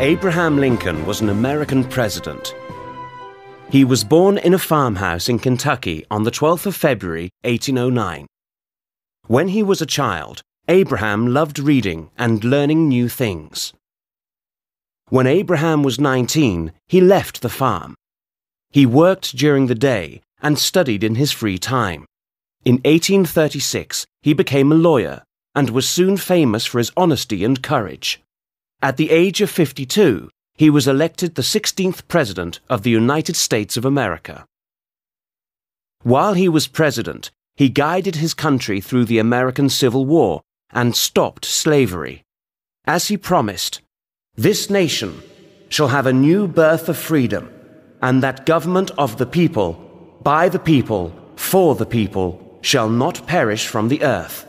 Abraham Lincoln was an American president. He was born in a farmhouse in Kentucky on the 12th of February, 1809. When he was a child, Abraham loved reading and learning new things. When Abraham was 19, he left the farm. He worked during the day and studied in his free time. In 1836, he became a lawyer and was soon famous for his honesty and courage. At the age of 52, he was elected the 16th President of the United States of America. While he was president, he guided his country through the American Civil War and stopped slavery. As he promised, this nation shall have a new birth of freedom, and that government of the people, by the people, for the people, shall not perish from the earth.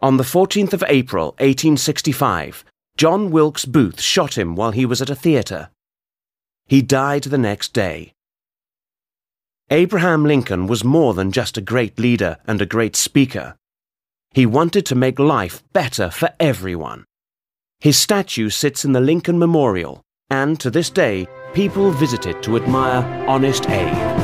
On the 14th of April, 1865, John Wilkes Booth shot him while he was at a theatre. He died the next day. Abraham Lincoln was more than just a great leader and a great speaker. He wanted to make life better for everyone. His statue sits in the Lincoln Memorial, and to this day, people visit it to admire Honest Abe.